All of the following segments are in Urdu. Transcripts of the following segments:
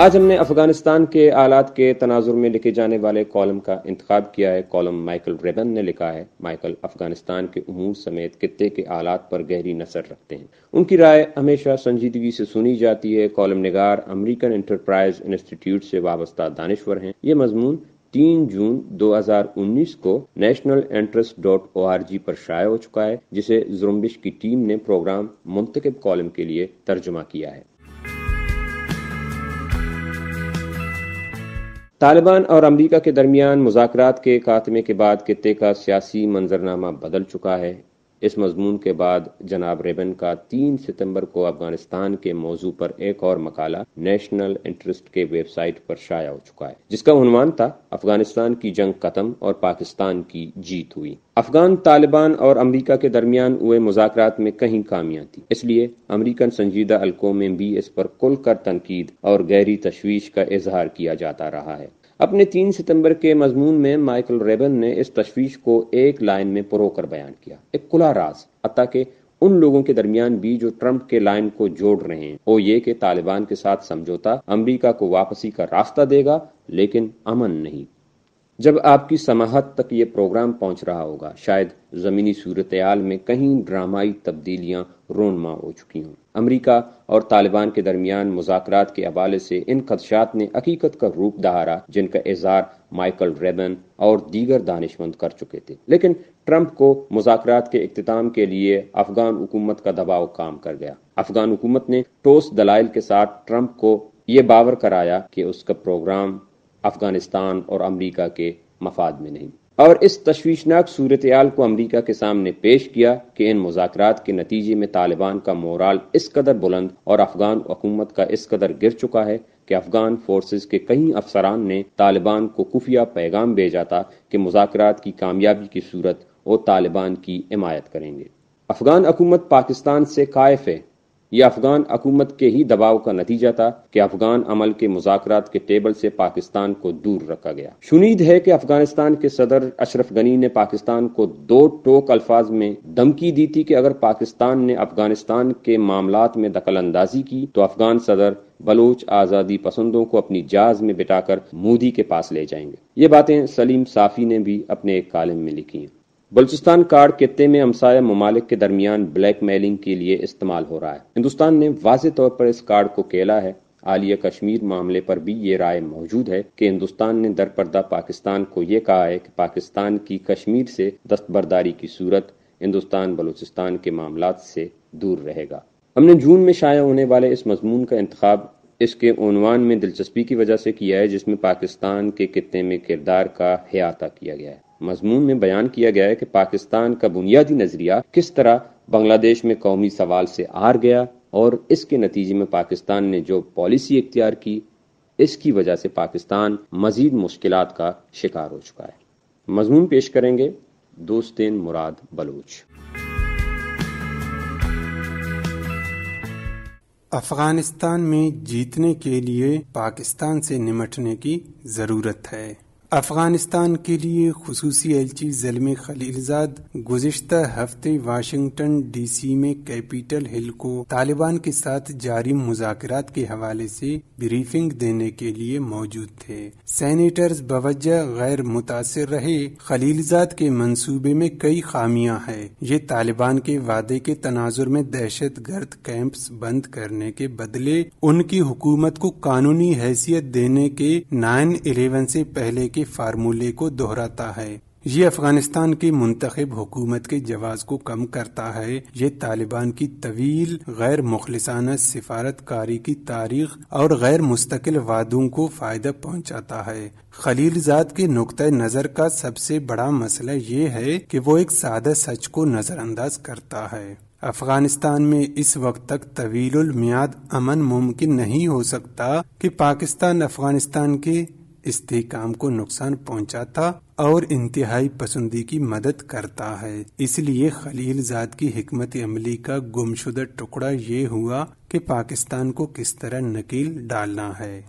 آج ہم نے افغانستان کے آلات کے تناظر میں لکھے جانے والے کالم کا انتخاب کیا ہے۔ کالم مائیکل ریبن نے لکھا ہے، مائیکل افغانستان کے امور سمیت خطے کے آلات پر گہری نظر رکھتے ہیں۔ ان کی رائے ہمیشہ سنجیدگی سے سنی جاتی ہے۔ کالم نگار امریکن انٹرپرائز انسٹیٹیوٹ سے وابستہ دانشور ہیں۔ یہ مضمون تین جون دو ہزار انیس کو national interest dot O R G پر شائع ہو چکا ہے، جسے زرمبش کی ٹیم نے پروگرام منتخب کالم کے لیے ترجمہ کیا ہے۔ طالبان اور امریکہ کے درمیان مذاکرات کے خاتمے کے بعد خطے کا سیاسی منظرنامہ بدل چکا ہے۔ اس مضمون کے بعد جناب ریبن کا تین ستمبر کو افغانستان کے موضوع پر ایک اور مقالہ نیشنل انٹرسٹ کے ویب سائٹ پر شائع ہو چکا ہے، جس کا عنوان تھا افغانستان کی جنگ ختم اور پاکستان کی جیت ہوئی۔ افغان طالبان اور امریکہ کے درمیان ہوئے مذاکرات میں کہیں کامیاں تھی اس لیے امریکن سنجیدہ الکوں میں بھی اس پر کل کر تنقید اور گہری تشویش کا اظہار کیا جاتا رہا ہے۔ اپنے تین ستمبر کے مضمون میں مائیکل ریبن نے اس تشویش کو ایک لائن میں پرو کر بیان کیا۔ ایک کلا راز، حتیٰ کہ ان لوگوں کے درمیان بھی جو ٹرمپ کے لائن کو جوڑ رہے ہیں۔ وہ یہ کہ طالبان کے ساتھ سمجھوتا امریکہ کو واپسی کا راستہ دے گا، لیکن امن نہیں۔ جب آپ کی سماحت تک یہ پروگرام پہنچ رہا ہوگا، شاید زمینی صورتحال میں کہیں ڈرامائی تبدیلیاں رونما ہو چکی ہوں۔ امریکہ اور طالبان کے درمیان مذاکرات کے حوالے سے ان خدشات نے حقیقت کا روپ دہارا جن کا اظہار مائیکل ریبن اور دیگر دانشمند کر چکے تھے۔ لیکن ٹرمپ کو مذاکرات کے اختتام کے لیے افغان حکومت کا دباؤ کام کر گیا۔ افغان حکومت نے ٹوس دلائل کے ساتھ ٹرمپ کو یہ باور کرایا کہ اس کا پروگرام افغانستان اور امریکہ کے مفاد میں نہیں۔ اور اس تشویشناک صورتحال کو امریکہ کے سامنے پیش کیا کہ ان مذاکرات کے نتیجے میں طالبان کا مورال اس قدر بلند اور افغان حکومت کا اس قدر گر چکا ہے کہ افغان فورسز کے کئی افسران نے طالبان کو خفیہ پیغام بھیجا تھا کہ مذاکرات کی کامیابی کی صورت وہ طالبان کی حمایت کریں گے۔ افغان حکومت پاکستان سے قائف ہے یہ افغان حکومت کے ہی دباؤ کا نتیجہ تھا کہ افغان عمل کے مذاکرات کے ٹیبل سے پاکستان کو دور رکھا گیا۔ شنید ہے کہ افغانستان کے صدر اشرف غنی نے پاکستان کو دو ٹوک الفاظ میں دمکی دی تھی کہ اگر پاکستان نے افغانستان کے معاملات میں دخل اندازی کی تو افغان صدر بلوچ آزادی پسندوں کو اپنی جاز میں بٹا کر مودی کے پاس لے جائیں گے۔ یہ باتیں سلیم صافی نے بھی اپنے ایک کالم میں لکھی ہیں۔ بلوچستان کارڈ خطے میں ہمسایہ ممالک کے درمیان بلیک میلنگ کے لیے استعمال ہو رہا ہے۔ ہندوستان نے واضح طور پر اس کارڈ کو کھیلا ہے۔ عالیہ کشمیر معاملے پر بھی یہ رائے موجود ہے کہ ہندوستان نے در پردہ پاکستان کو یہ کہا ہے کہ پاکستان کی کشمیر سے دستبرداری کی صورت ہندوستان بلوچستان کے معاملات سے دور رہے گا۔ ہم نے جون میں شائع ہونے والے اس مضمون کا انتخاب اس کے عنوان میں دلچسپی کی وجہ سے کیا ہے، جس میں پاکستان کے خطے میں کردار کا احاطہ کیا گیا ہے۔ مضمون میں بیان کیا گیا ہے کہ پاکستان کا بنیادی نظریہ کس طرح بنگلہ دیش میں قومی سوال سے آر گیا اور اس کے نتیجے میں پاکستان نے جو پالیسی اختیار کی، اس کی وجہ سے پاکستان مزید مشکلات کا شکار ہو چکا ہے۔ مضمون پیش کریں گے دوستین مراد بلوچ۔ افغانستان میں جیتنے کے لیے پاکستان سے نمٹنے کی ضرورت ہے۔ افغانستان کے لیے خصوصی ایلچی جی زلمی خلیلزاد گزشتہ ہفتے واشنگٹن ڈی سی میں کیپیٹل ہل کو طالبان کے ساتھ جاری مذاکرات کے حوالے سے بریفنگ دینے کے لیے موجود تھے۔ سینیٹرز بوجہ غیر متاثر رہے خلیلزاد کے منصوبے میں کئی خامیاں ہیں۔ یہ طالبان کے وعدے کے تناظر میں دہشت گرد کیمپس بند کرنے کے بدلے ان کی حکومت کو قانونی حیثیت دینے کے نائن الیون سے پہلے کے فارمولے کو دہراتا ہے۔ یہ افغانستان کی منتخب حکومت کے جواز کو کم کرتا ہے۔ یہ طالبان کی طویل غیر مخلصانہ سفارت کاری کی تاریخ اور غیر مستقل وعدوں کو فائدہ پہنچاتا ہے۔ خلیل زاد کے نقطۂ نظر کا سب سے بڑا مسئلہ یہ ہے کہ وہ ایک سادہ سچ کو نظر انداز کرتا ہے۔ افغانستان میں اس وقت تک طویل المیاد امن ممکن نہیں ہو سکتا کہ پاکستان افغانستان کے استحکام کو نقصان پہنچاتا اور انتہائی پسندی کی مدد کرتا ہے۔ اس لیے خلیل زاد کی حکمت عملی کا گمشدہ ٹکڑا یہ ہوا کہ پاکستان کو کس طرح نکیل ڈالنا ہے۔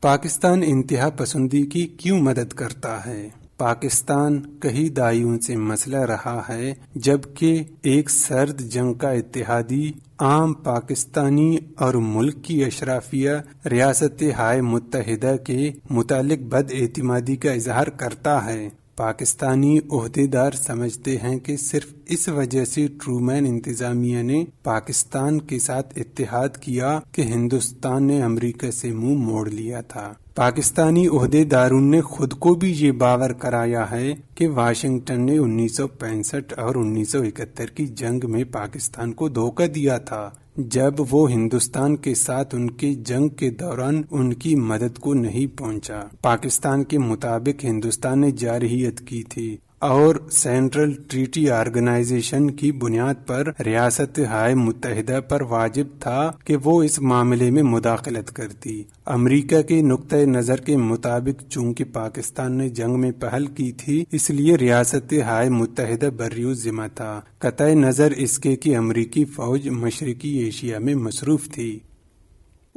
پاکستان انتہا پسندی کی کیوں مدد کرتا ہے؟ پاکستان کئی دائیوں سے مسئلہ رہا ہے جبکہ ایک سرد جنگ کا اتحادی عام پاکستانی اور ملک کی اشرافیہ ریاست ہائے متحدہ کے متعلق بد اعتمادی کا اظہار کرتا ہے۔ پاکستانی عہدیدار سمجھتے ہیں کہ صرف اس وجہ سے ٹرومین انتظامیہ نے پاکستان کے ساتھ اتحاد کیا کہ ہندوستان نے امریکہ سے منہ موڑ لیا تھا۔ پاکستانی عہدے دارون نے خود کو بھی یہ باور کرایا ہے کہ واشنگٹن نے انیس سو پینسٹھ اور انیس سو اکہتر کی جنگ میں پاکستان کو دھوکہ دیا تھا۔ جب وہ ہندوستان کے ساتھ ان کے جنگ کے دوران ان کی مدد کو نہیں پہنچا۔ پاکستان کے مطابق ہندوستان نے جارحیت کی تھی۔ اور سینٹرل ٹریٹی آرگنائزیشن کی بنیاد پر ریاست ہائے متحدہ پر واجب تھا کہ وہ اس معاملے میں مداخلت کرتی۔ امریکہ کے نقطۂ نظر کے مطابق چونکہ پاکستان نے جنگ میں پہل کی تھی، اس لیے ریاست ہائے متحدہ بریو ذمہ تھا۔ قطع نظر اس کے کہ امریکی فوج مشرقی ایشیا میں مصروف تھی۔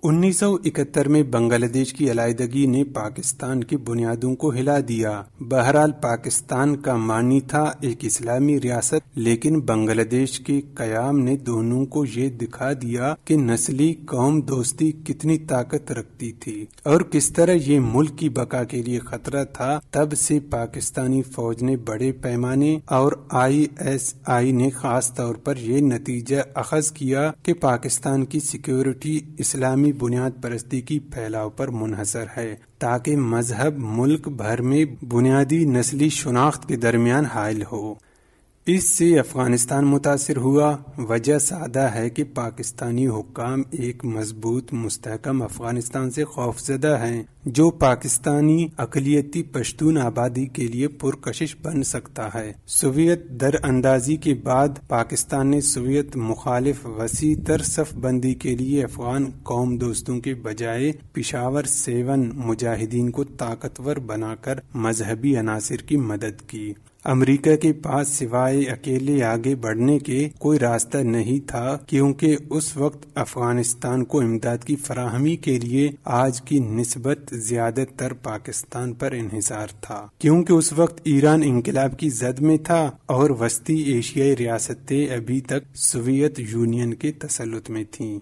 انیس سو اکہتر میں بنگلہ دیش کی علیحدگی نے پاکستان کی بنیادوں کو ہلا دیا۔ بہرحال پاکستان کا معنی تھا ایک اسلامی ریاست، لیکن بنگلہ دیش کے قیام نے دونوں کو یہ دکھا دیا کہ نسلی قوم دوستی کتنی طاقت رکھتی تھی۔ اور کس طرح یہ ملک کی بقا کے لیے خطرہ تھا، تب سے پاکستانی فوج نے بڑے پیمانے اور آئی ایس آئی نے خاص طور پر یہ نتیجہ اخذ کیا کہ پاکستان کی سیکیورٹی اسلامی بنیاد پرستی کی پھیلاؤ پر منحصر ہے، تاکہ مذہب ملک بھر میں بنیادی نسلی شناخت کے درمیان حائل ہو۔ اس سے افغانستان متاثر ہوا۔ وجہ سادہ ہے کہ پاکستانی حکام ایک مضبوط مستحکم افغانستان سے خوف زدہ ہیں، جو پاکستانی اقلیتی پشتون آبادی کے لیے پرکشش بن سکتا ہے۔ سوویت در اندازی کے بعد پاکستان نے سوویت مخالف وسیع تر صف بندی کے لیے افغان قوم دوستوں کے بجائے پشاور سیون مجاہدین کو طاقتور بنا کر مذہبی عناصر کی مدد کی۔ امریکہ کے پاس سوائے اکیلے آگے بڑھنے کے کوئی راستہ نہیں تھا، کیونکہ اس وقت افغانستان کو امداد کی فراہمی کے لیے آج کی نسبت زیادہ تر پاکستان پر انحصار تھا۔ کیونکہ اس وقت ایران انقلاب کی زد میں تھا اور وسطی ایشیائی ریاستیں ابھی تک سوویت یونین کے تسلط میں تھیں۔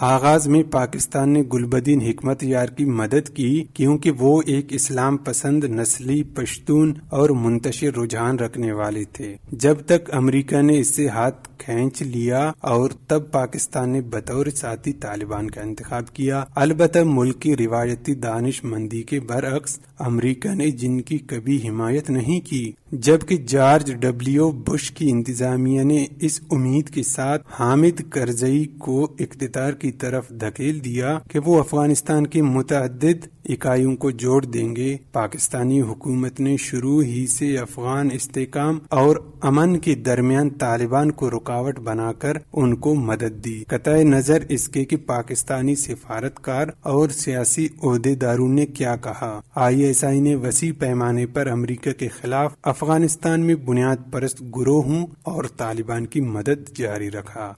آغاز میں پاکستان نے گلبدین حکمت یار کی مدد کی، کیونکہ وہ ایک اسلام پسند نسلی، پشتون اور منتشر رجحان رکھنے والے تھے۔ جب تک امریکہ نے اس سے ہاتھ کھینچ لیا اور تب پاکستان نے بطور ساتھی طالبان کا انتخاب کیا۔ البتہ ملک کی روایتی دانش مندی کے برعکس امریکہ نے جن کی کبھی حمایت نہیں کی جبکہ جارج ڈبلیو بش کی انتظامیہ نے اس امید کے ساتھ حامد کرزئی کو اقتدار کی طرف دھکیل دیا کہ وہ افغانستان کے متعدد اکائیوں کو جوڑ دیں گے۔ پاکستانی حکومت نے شروع ہی سے افغان استحکام اور امن کے درمیان طالبان کو رکاوٹ بنا کر ان کو مدد دی۔ قطع نظر اس کے کہ پاکستانی سفارتکار اور سیاسی عہدے داروں نے کیا کہا۔ آئی ایس آئی نے وسیع پیمانے پر امریکہ کے خلاف افغانستان میں بنیاد پرست گروہوں اور طالبان کی مدد جاری رکھا۔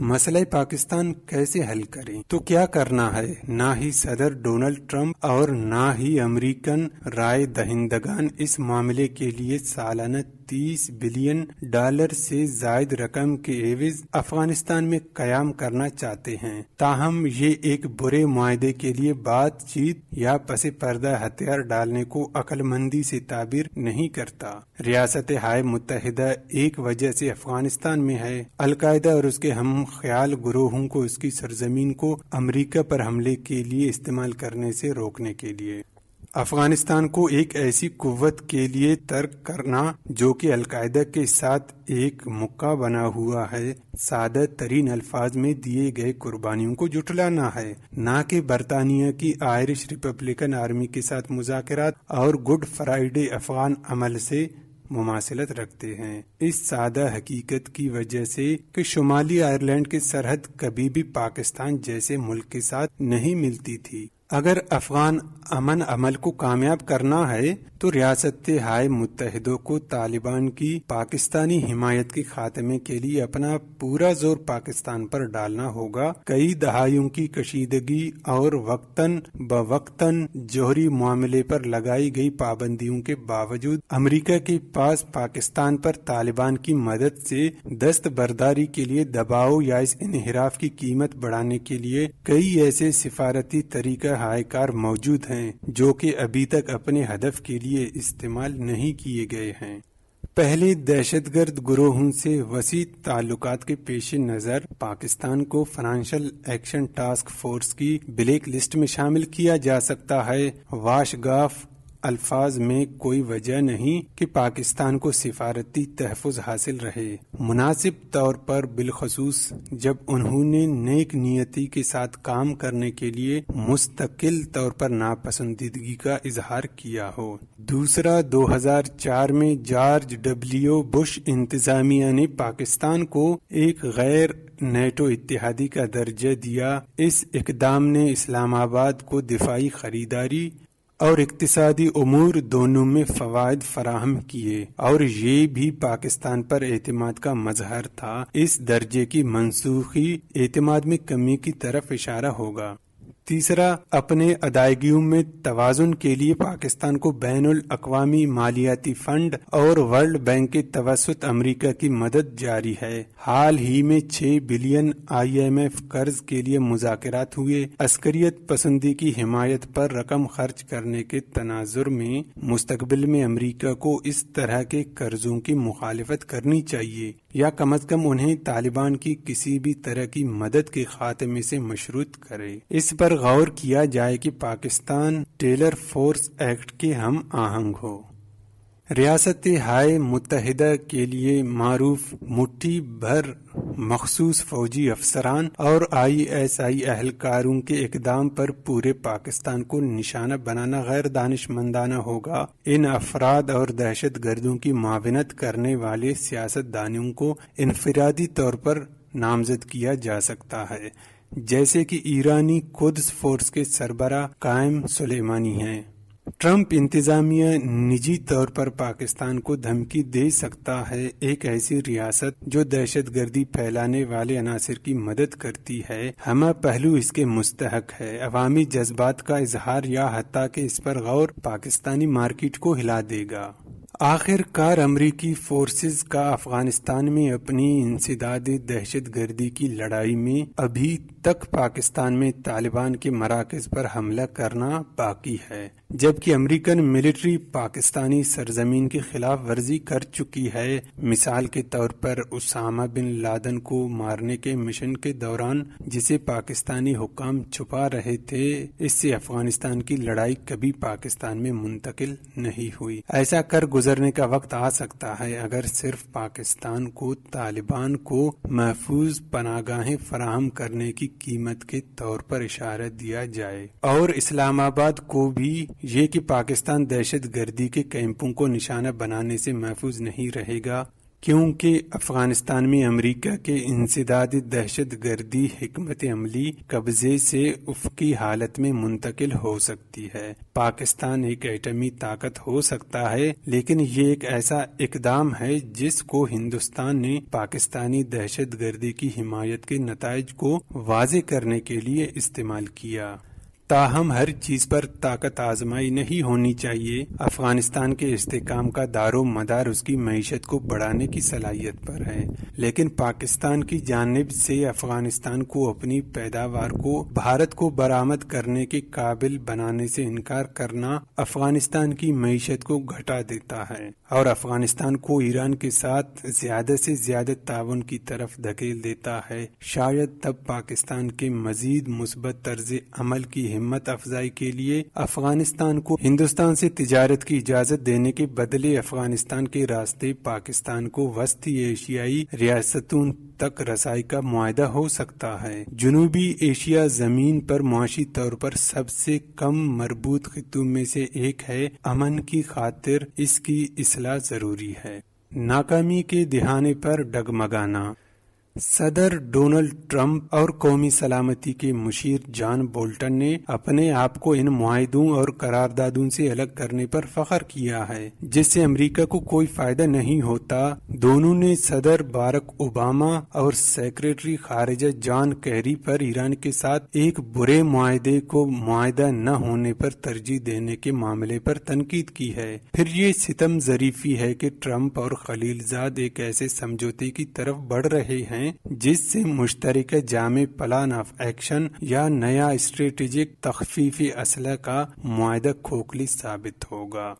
مسئلہ پاکستان کیسے حل کریں؟ تو کیا کرنا ہے؟ نہ ہی صدر ڈونلڈ ٹرمپ اور نہ ہی امریکن رائے دہندگان اس معاملے کے لیے سالانہ تیس بلین ڈالر سے زائد رقم کے ایوز افغانستان میں قیام کرنا چاہتے ہیں۔ تاہم، یہ ایک برے معاہدے کے لیے بات چیت یا پس پردہ ہتھیار ڈالنے کو عقل مندی سے تعبیر نہیں کرتا۔ ریاست ہائے متحدہ ایک وجہ سے افغانستان میں ہے۔ القاعدہ اور اس کے ہم خیال گروہوں کو اس کی سرزمین کو امریکہ پر حملے کے لیے استعمال کرنے سے روکنے کے لیے۔ افغانستان کو ایک ایسی قوت کے لیے ترک کرنا جو کہ القاعدہ کے ساتھ ایک مکہ بنا ہوا ہے، سادہ ترین الفاظ میں دیے گئے قربانیوں کو جٹلانا ہے۔ نہ کہ برطانیہ کی آئرش ریپبلکن آرمی کے ساتھ مذاکرات اور گڈ فرائیڈے افغان عمل سے مماثلت رکھتے ہیں۔ اس سادہ حقیقت کی وجہ سے کہ شمالی آئرلینڈ کی سرحد کبھی بھی پاکستان جیسے ملک کے ساتھ نہیں ملتی تھی۔ اگر افغان امن عمل کو کامیاب کرنا ہے، تو ریاست ہائے متحدوں کو طالبان کی پاکستانی حمایت کے خاتمے کے لیے اپنا پورا زور پاکستان پر ڈالنا ہوگا۔ کئی دہائیوں کی کشیدگی اور وقتاً بوقتاً جوہری معاملے پر لگائی گئی پابندیوں کے باوجود امریکہ کے پاس پاکستان پر طالبان کی مدد سے دست برداری کے لیے دباؤ یا اس انحراف کی قیمت بڑھانے کے لیے کئی ایسے سفارتی طریقہ ہائے کار موجود ہیں جو کہ ابھی تک اپنے ہدف کے لیے استعمال نہیں کیے گئے ہیں۔ پہلے دہشت گرد گروہوں سے وسیع تعلقات کے پیش نظر پاکستان کو فنانشل ایکشن ٹاسک فورس کی بلیک لسٹ میں شامل کیا جا سکتا ہے۔ واش گاف الفاظ میں کوئی وجہ نہیں کہ پاکستان کو سفارتی تحفظ حاصل رہے۔ مناسب طور پر بالخصوص جب انہوں نے نیک نیتی کے ساتھ کام کرنے کے لیے مستقل طور پر ناپسندیدگی کا اظہار کیا ہو۔ دوسرا دو ہزار چار میں جارج ڈبلیو بش انتظامیہ نے پاکستان کو ایک غیر نیٹو اتحادی کا درجہ دیا۔ اس اقدام نے اسلام آباد کو دفاعی خریداری اور اقتصادی امور دونوں میں فوائد فراہم کیے۔ اور یہ بھی پاکستان پر اعتماد کا مظہر تھا۔ اس درجے کی منسوخی اعتماد میں کمی کی طرف اشارہ ہوگا۔ تیسرا، اپنے ادائیگیوں میں توازن کے لیے پاکستان کو بین الاقوامی مالیاتی فنڈ اور ورلڈ بینک کے توسط امریکہ کی مدد جاری ہے۔ حال ہی میں چھ بلین آئی ایم ایف قرض کے لیے مذاکرات ہوئے۔ عسکریت پسندی کی حمایت پر رقم خرچ کرنے کے تناظر میں مستقبل میں امریکہ کو اس طرح کے قرضوں کی مخالفت کرنی چاہیے۔ یا کم از کم انہیں طالبان کی کسی بھی طرح کی مدد کے خاتمے سے مشروط کرے۔ اس پر غور کیا جائے کہ پاکستان ٹیلر فورس ایکٹ کے ہم آہنگ ہو۔ ریاست ہائے متحدہ کے لیے معروف مٹھی بھر مخصوص فوجی افسران اور آئی ایس آئی اہلکاروں کے اقدام پر پورے پاکستان کو نشانہ بنانا غیر دانش مندانہ ہوگا۔ ان افراد اور دہشت گردوں کی معاونت کرنے والے سیاست دانوں کو انفرادی طور پر نامزد کیا جا سکتا ہے، جیسے کہ ایرانی قدس فورس کے سربراہ قائم سلیمانی ہیں۔ ٹرمپ انتظامیہ نجی طور پر پاکستان کو دھمکی دے سکتا ہے، ایک ایسی ریاست جو دہشت گردی پھیلانے والے عناصر کی مدد کرتی ہے۔ ہمہ پہلو اس کے مستحق ہے۔ عوامی جذبات کا اظہار یا حتیٰ کہ اس پر غور پاکستانی مارکیٹ کو ہلا دے گا۔ آخر کار امریکی فورسز کا افغانستان میں اپنی انسداد دہشت گردی کی لڑائی میں ابھی تک پاکستان میں طالبان کے مراکز پر حملہ کرنا باقی ہے، جبکہ امریکن ملٹری پاکستانی سرزمین کی خلاف ورزی کر چکی ہے۔ مثال کے طور پر اسامہ بن لادن کو مارنے کے مشن کے دوران جسے پاکستانی حکام چھپا رہے تھے، اس سے افغانستان کی لڑائی کبھی پاکستان میں منتقل نہیں ہوئی۔ ایسا کر گزرنے کا وقت آ سکتا ہے اگر صرف پاکستان کو طالبان کو محفوظ پناہ گاہیں فراہم کرنے کی قیمت کے طور پر اشارہ دیا جائے۔ اور اسلام آباد کو بھی یہ کہ پاکستان دہشت گردی کے کیمپوں کو نشانہ بنانے سے محفوظ نہیں رہے گا کیونکہ افغانستان میں امریکہ کے انسداد دہشت گردی حکمت عملی قبضے سے افقی حالت میں منتقل ہو سکتی ہے۔ پاکستان ایک ایٹمی طاقت ہو سکتا ہے، لیکن یہ ایک ایسا اقدام ہے جس کو ہندوستان نے پاکستانی دہشت گردی کی حمایت کے نتائج کو واضح کرنے کے لیے استعمال کیا۔ تاہم ہر چیز پر طاقت آزمائی نہیں ہونی چاہیے۔ افغانستان کے استحکام کا دار و مدار اس کی معیشت کو بڑھانے کی صلاحیت پر ہے۔ لیکن پاکستان کی جانب سے افغانستان کو اپنی پیداوار کو، بھارت کو برآمد کرنے کے قابل بنانے سے انکار کرنا افغانستان کی معیشت کو گھٹا دیتا ہے۔ اور افغانستان کو ایران کے ساتھ زیادہ سے زیادہ تعاون کی طرف دھکیل دیتا ہے۔ شاید تب پاکستان کے مزید مثبت طرز عمل کی ہمت افزائی کے لیے افغانستان کو ہندوستان سے تجارت کی اجازت دینے کے بدلے افغانستان کے راستے پاکستان کو وسطی ایشیائی ریاستوں تک رسائی کا معاہدہ ہو سکتا ہے۔ جنوبی ایشیا زمین پر معاشی طور پر سب سے کم مربوط خطوں میں سے ایک ہے۔ امن کی خاطر اس کی اصلاح ضروری ہے۔ ناکامی کے دہانے پر ڈگمگانا۔ صدر ڈونلڈ ٹرمپ اور قومی سلامتی کے مشیر جان بولٹن نے اپنے آپ کو ان معاہدوں اور قراردادوں سے الگ کرنے پر فخر کیا ہے، جس سے امریکہ کو کوئی فائدہ نہیں ہوتا۔ دونوں نے صدر بارک اوباما اور سیکرٹری خارجہ جان کیری پر ایران کے ساتھ ایک برے معاہدے کو معاہدہ نہ ہونے پر ترجیح دینے کے معاملے پر تنقید کی ہے۔ پھر یہ ستم ظریفی ہے کہ ٹرمپ اور خلیل زاد ایک ایسے سمجھوتے کی طرف بڑھ رہے ہیں جس سے مشترکہ جامع پلان آف ایکشن یا نیا اسٹریٹجک تخفیفی اسلحہ کا معاہدہ کھوکھلی ثابت ہوگا۔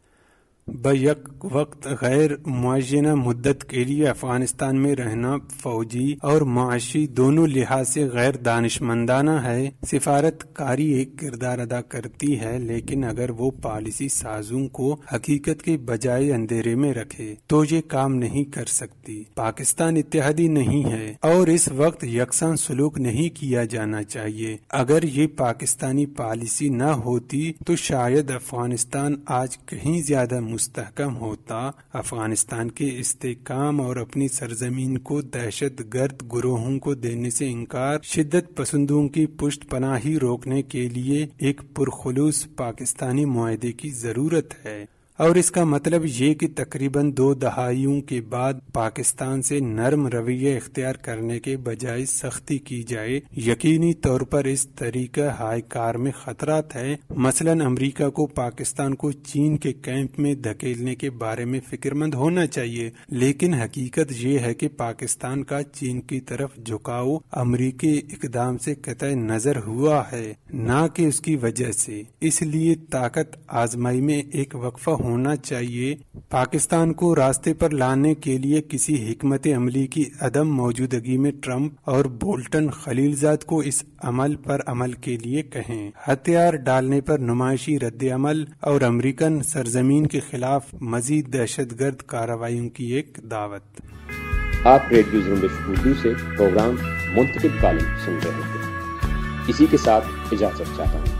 بیک وقت غیر معینہ مدت کے لیے افغانستان میں رہنا فوجی اور معاشی دونوں لحاظ سے غیر دانش مندانہ ہے۔ سفارت کاری ایک کردار ادا کرتی ہے، لیکن اگر وہ پالیسی سازوں کو حقیقت کے بجائے اندھیرے میں رکھے تو یہ کام نہیں کر سکتی۔ پاکستان اتحادی نہیں ہے اور اس وقت یکساں سلوک نہیں کیا جانا چاہیے۔ اگر یہ پاکستانی پالیسی نہ ہوتی تو شاید افغانستان آج کہیں زیادہ مستحکم ہوتا، افغانستان کے استحکام اور اپنی سرزمین کو دہشت گرد گروہوں کو دینے سے انکار، شدت پسندوں کی پشت پناہی روکنے کے لیے ایک پرخلوص پاکستانی معاہدے کی ضرورت ہے۔ اور اس کا مطلب یہ کہ تقریباً دو دہائیوں کے بعد پاکستان سے نرم رویہ اختیار کرنے کے بجائے سختی کی جائے، یقینی طور پر اس طریقہ ہائی کار میں خطرات ہے مثلا امریکہ کو پاکستان کو چین کے کیمپ میں دھکیلنے کے بارے میں فکر مند ہونا چاہیے، لیکن حقیقت یہ ہے کہ پاکستان کا چین کی طرف جھکاؤ امریکی اقدام سے قطع نظر ہوا ہے، نہ کہ اس کی وجہ سے۔ اس لیے طاقت آزمائی میں ایک وقفہ ہونا چاہیے۔ پاکستان کو راستے پر لانے کے لیے کسی حکمت عملی کی عدم موجودگی میں ٹرمپ اور بولٹن خلیل زاد کو اس عمل پر عمل کے لیے کہیں۔ ہتھیار ڈالنے پر نمائشی رد عمل اور امریکن سرزمین کے خلاف مزید دہشت گرد کارروائیوں کی ایک دعوت۔ آپ ریڈیو اردو سے پروگرام منتخب کالم سن رہے تھے اسی کے ساتھ اجازت چاہتا ہوں۔